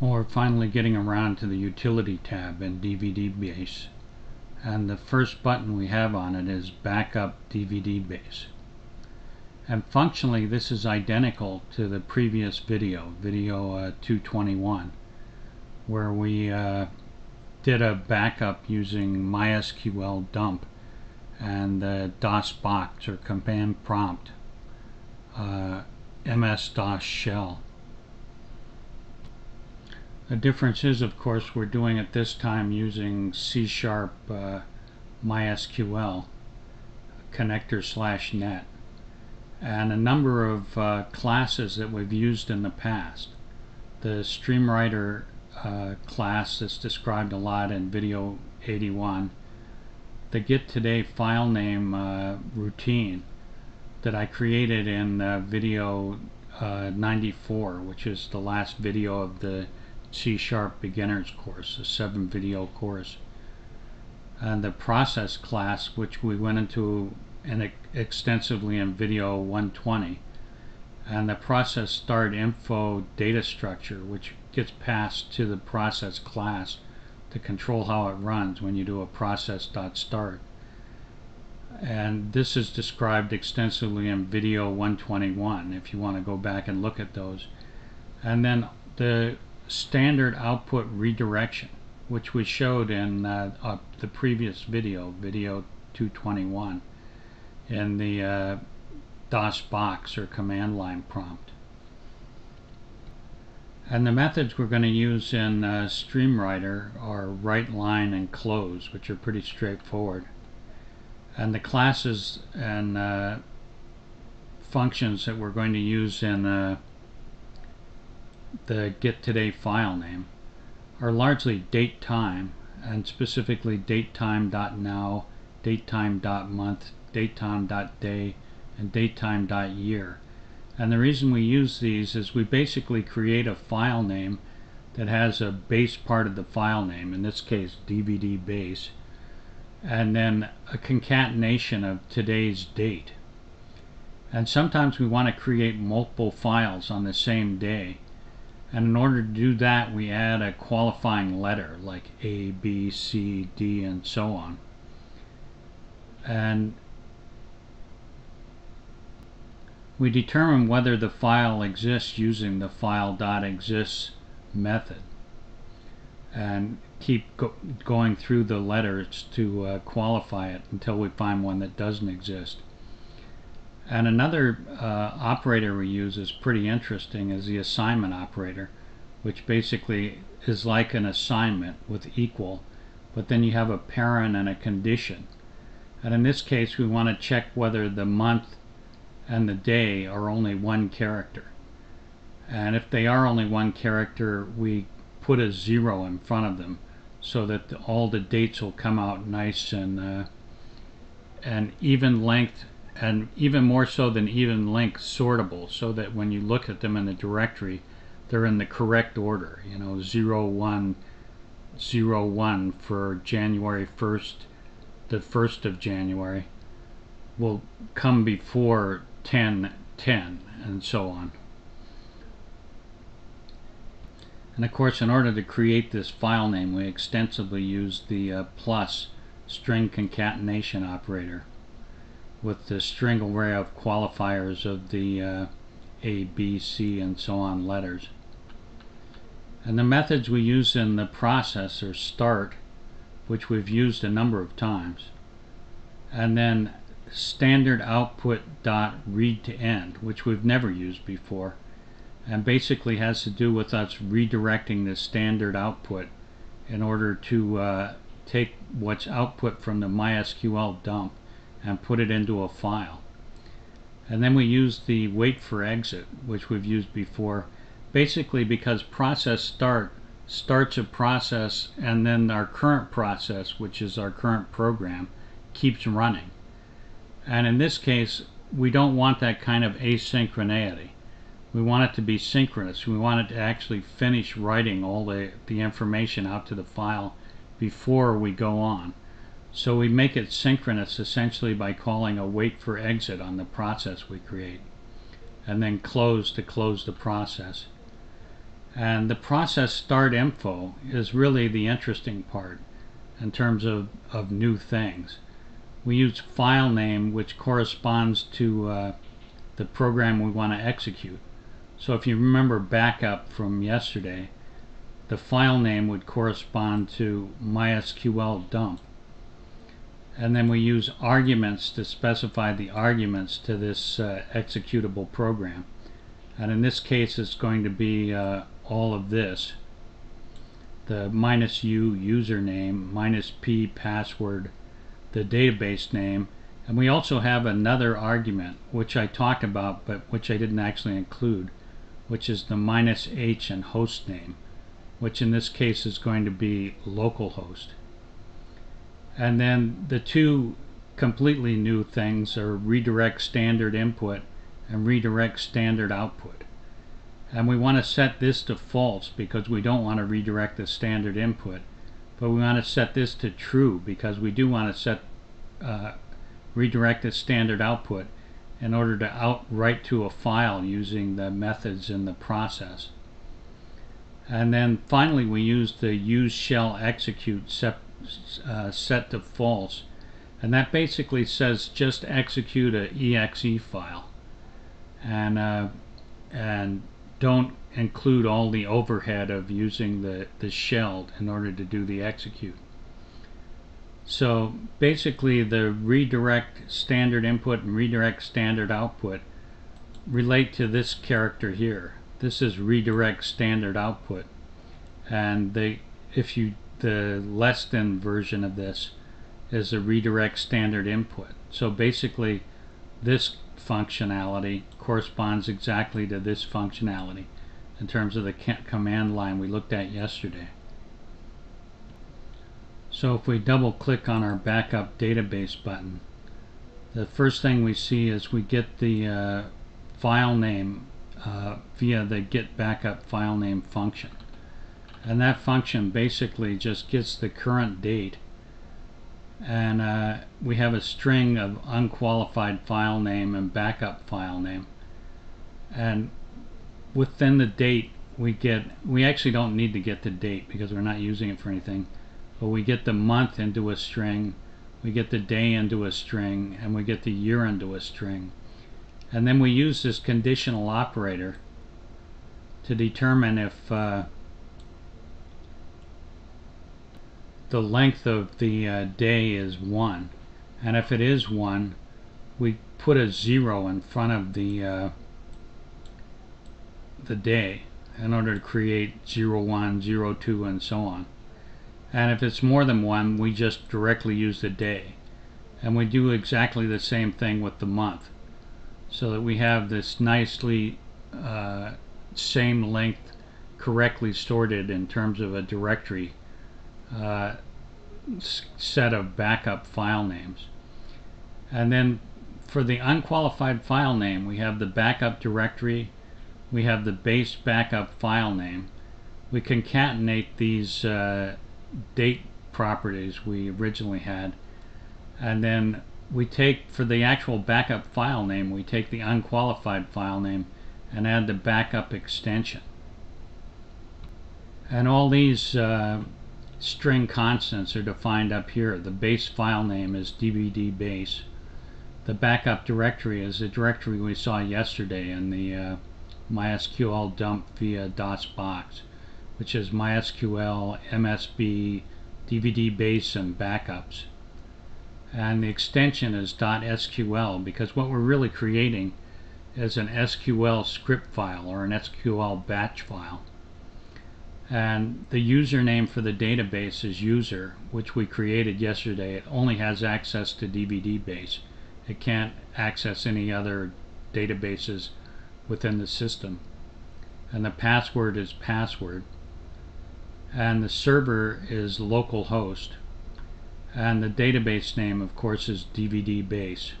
We're finally getting around to the utility tab in DVD base. And the first button we have on it is backup DVD base. And functionally this is identical to the previous video video uh, 221 where we uh, did a backup using MySQL dump and the DOS box or command prompt uh, MS-DOS shell the difference is, of course, we're doing it this time using C-sharp uh, MySQL connector slash net and a number of uh, classes that we've used in the past. The StreamWriter uh, class that's described a lot in video 81, the get today file name uh, routine that I created in uh, video uh, 94, which is the last video of the C-sharp beginners course, a seven video course. And the process class, which we went into in extensively in video 120. And the process start info data structure, which gets passed to the process class to control how it runs when you do a process.start. And this is described extensively in video 121 if you want to go back and look at those. And then the standard output redirection, which we showed in uh, uh, the previous video, video 221, in the uh, DOS box or command line prompt. And the methods we're going to use in uh, StreamWriter are write line and close, which are pretty straightforward. And the classes and uh, functions that we're going to use in uh, the get today file name are largely date time and specifically datetime.now, datetime.month, datetime.day, and datetime.year. And the reason we use these is we basically create a file name that has a base part of the file name, in this case DVD base, and then a concatenation of today's date. And sometimes we want to create multiple files on the same day and in order to do that, we add a qualifying letter like A, B, C, D, and so on. And we determine whether the file exists using the file.exists method and keep go going through the letters to uh, qualify it until we find one that doesn't exist. And another uh, operator we use is pretty interesting is the assignment operator, which basically is like an assignment with equal, but then you have a parent and a condition. And in this case, we want to check whether the month and the day are only one character. And if they are only one character, we put a zero in front of them so that all the dates will come out nice and uh, and even length and even more so than even length sortable so that when you look at them in the directory they're in the correct order. You know 0 1 0 1 for January 1st the 1st of January will come before 10 10 and so on. And of course in order to create this file name we extensively use the uh, plus string concatenation operator with the string array of qualifiers of the uh, A, B, C, and so on letters. And the methods we use in the process are start, which we've used a number of times, and then standard output dot read to end, which we've never used before, and basically has to do with us redirecting the standard output in order to uh, take what's output from the MySQL dump and put it into a file. And then we use the wait for exit, which we've used before, basically because process start starts a process and then our current process, which is our current program, keeps running. And in this case, we don't want that kind of asynchronicity. We want it to be synchronous. We want it to actually finish writing all the, the information out to the file before we go on. So we make it synchronous essentially by calling a wait for exit on the process we create and then close to close the process. And the process start info is really the interesting part in terms of, of new things. We use file name which corresponds to uh, the program we want to execute. So if you remember backup from yesterday, the file name would correspond to MySQL dump. And then we use arguments to specify the arguments to this uh, executable program. And in this case, it's going to be uh, all of this. The minus u username, minus p password, the database name, and we also have another argument, which I talked about, but which I didn't actually include, which is the minus h and host name which in this case is going to be localhost. And then the two completely new things are redirect standard input and redirect standard output. And we want to set this to false because we don't want to redirect the standard input. But we want to set this to true because we do want to set uh, redirect the standard output in order to out write to a file using the methods in the process. And then finally we use the use shell execute set, uh, set to false. And that basically says just execute a exe file. And, uh, and don't include all the overhead of using the, the shell in order to do the execute. So basically the redirect standard input and redirect standard output relate to this character here this is redirect standard output and they if you the less than version of this is a redirect standard input. So basically this functionality corresponds exactly to this functionality. In terms of the command line we looked at yesterday. So if we double click on our backup database button the first thing we see is we get the uh, file name uh, via the get backup file name function. And that function basically just gets the current date. And uh, we have a string of unqualified file name and backup file name. And within the date we get we actually don't need to get the date because we're not using it for anything. But we get the month into a string we get the day into a string and we get the year into a string. And then we use this conditional operator to determine if uh, the length of the uh, day is 1 and if it is 1 we put a 0 in front of the uh, the day in order to create 0, 1, 0, 2 and so on. And if it's more than 1 we just directly use the day. And we do exactly the same thing with the month. So that we have this nicely uh, same length correctly sorted in terms of a directory set of backup file names. And then for the unqualified file name, we have the backup directory, we have the base backup file name. We concatenate these uh, date properties we originally had, and then we take for the actual backup file name we take the unqualified file name and add the backup extension and all these uh, string constants are defined up here. The base file name is dvd base. The backup directory is the directory we saw yesterday in the uh, MySQL dump via DOS box, which is MySQL, MSB, DVD base and backups. And the extension is .sql because what we're really creating is an SQL script file or an SQL batch file and the username for the database is user which we created yesterday. It only has access to DVD base. It can't access any other databases within the system. And the password is password. And the server is localhost. And the database name of course is DVD base.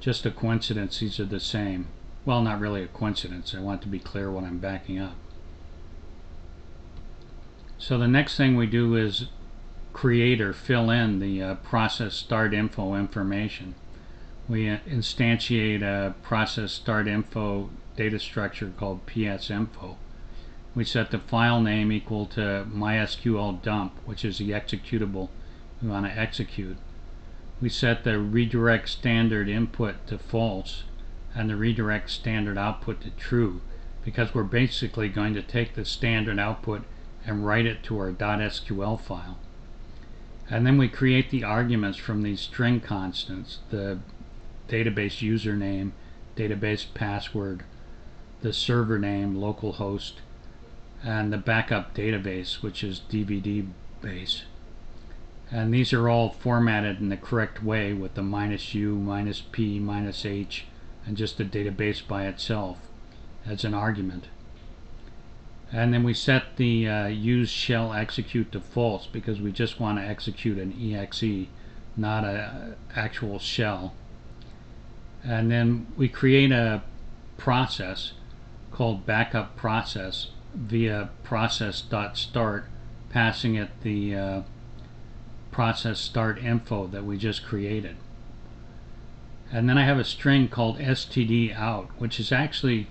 Just a coincidence these are the same. Well not really a coincidence. I want to be clear when I'm backing up so the next thing we do is create or fill in the uh, process start info information we uh, instantiate a process start info data structure called psinfo. we set the file name equal to mysql dump, which is the executable we want to execute. We set the redirect standard input to false and the redirect standard output to true because we're basically going to take the standard output and write it to our .sql file. And then we create the arguments from these string constants, the database username, database password, the server name, localhost, and the backup database, which is DVD base. And these are all formatted in the correct way with the minus U, minus P, minus H, and just the database by itself as an argument. And then we set the uh, use shell execute to false because we just want to execute an exe, not an actual shell. And then we create a process called backup process via process.start, passing it the uh, process start info that we just created. And then I have a string called std out, which is actually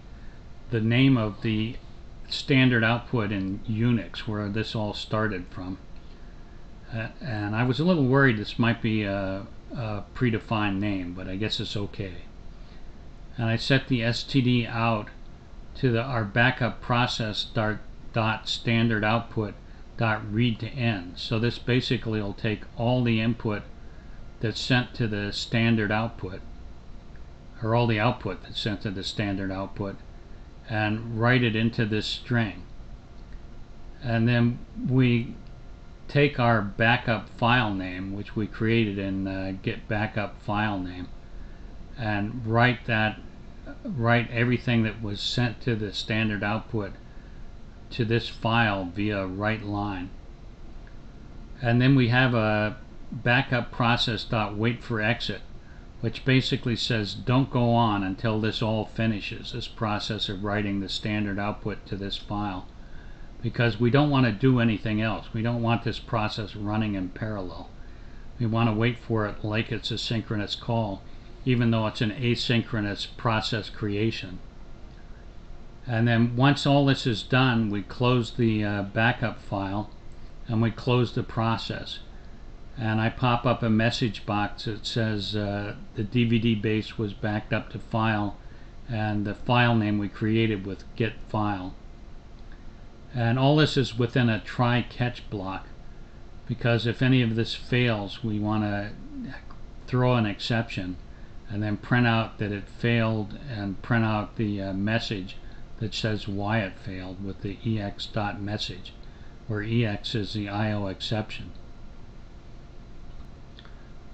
the name of the standard output in Unix where this all started from. Uh, and I was a little worried this might be a, a, predefined name, but I guess it's okay. And I set the std out to the our backup process dot, dot standard output dot read to end. So this basically will take all the input that's sent to the standard output or all the output that's sent to the standard output and write it into this string. And then we take our backup file name, which we created in uh, get backup file name, and write that, write everything that was sent to the standard output to this file via write line. And then we have a backup process dot wait for exit which basically says don't go on until this all finishes, this process of writing the standard output to this file. Because we don't want to do anything else. We don't want this process running in parallel. We want to wait for it like it's a synchronous call, even though it's an asynchronous process creation. And then once all this is done, we close the uh, backup file and we close the process and I pop up a message box that says uh, the DVD base was backed up to file and the file name we created with get file. And all this is within a try catch block because if any of this fails we want to throw an exception and then print out that it failed and print out the uh, message that says why it failed with the ex.message where ex is the IO exception.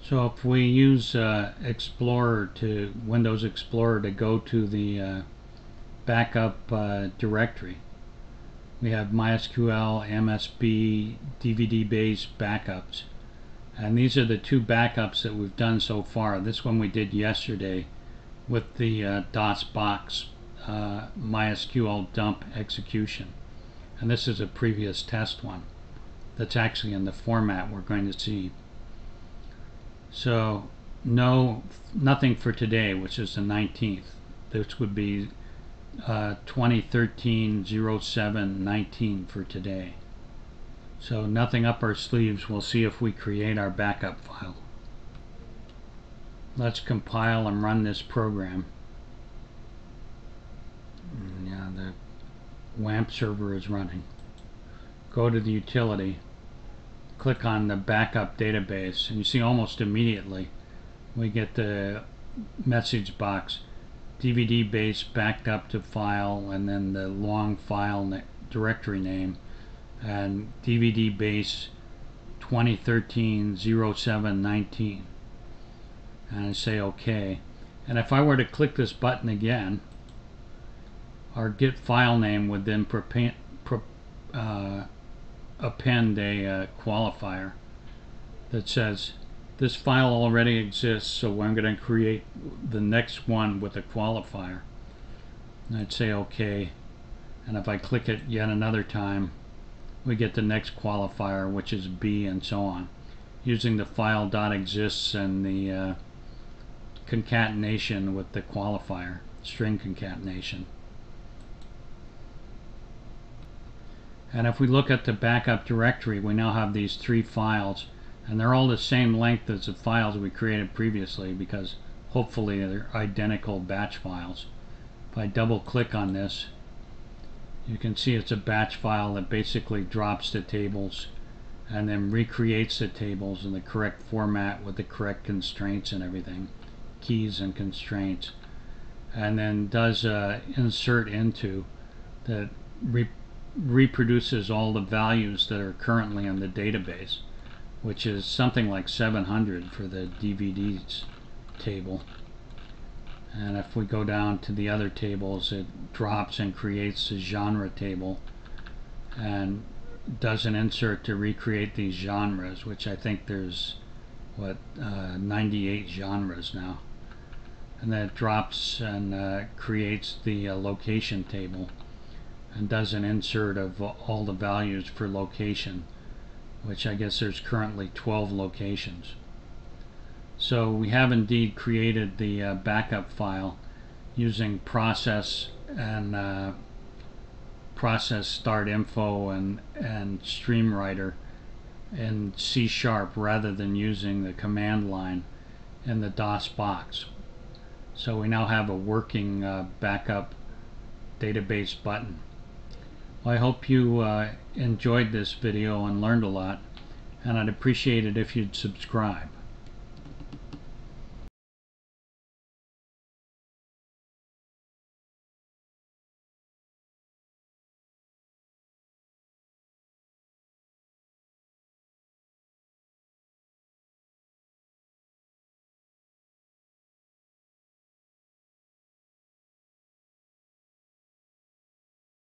So if we use uh, Explorer to Windows Explorer to go to the uh, backup uh, directory, we have MySQL, MSB, DVD based backups. And these are the two backups that we've done so far. This one we did yesterday with the uh, DOSBox uh, MySQL dump execution. And this is a previous test one that's actually in the format we're going to see so no, nothing for today, which is the 19th. This would be uh, 2013 07 19 for today. So nothing up our sleeves. We'll see if we create our backup file. Let's compile and run this program. Mm, yeah, the WAMP server is running. Go to the utility click on the backup database and you see almost immediately we get the message box. DVD base backed up to file and then the long file directory name. And DVD base 2013 0719 and I say OK and if I were to click this button again our get file name would then prepare, uh, append a uh, qualifier that says this file already exists so I'm going to create the next one with a qualifier. And I'd say OK and if I click it yet another time we get the next qualifier which is B and so on. Using the file dot exists and the uh, concatenation with the qualifier string concatenation And if we look at the backup directory, we now have these three files, and they're all the same length as the files we created previously because hopefully they're identical batch files. If I double click on this, you can see it's a batch file that basically drops the tables and then recreates the tables in the correct format with the correct constraints and everything, keys and constraints, and then does uh, insert into that re reproduces all the values that are currently in the database, which is something like 700 for the DVDs table. And if we go down to the other tables, it drops and creates the genre table and does an insert to recreate these genres, which I think there's, what, uh, 98 genres now. And then it drops and uh, creates the uh, location table does an insert of all the values for location, which I guess there's currently 12 locations. So we have indeed created the uh, backup file using process and uh, process start info and, and streamwriter in C sharp rather than using the command line in the DOS box. So we now have a working uh, backup database button. I hope you uh, enjoyed this video and learned a lot and I'd appreciate it if you'd subscribe.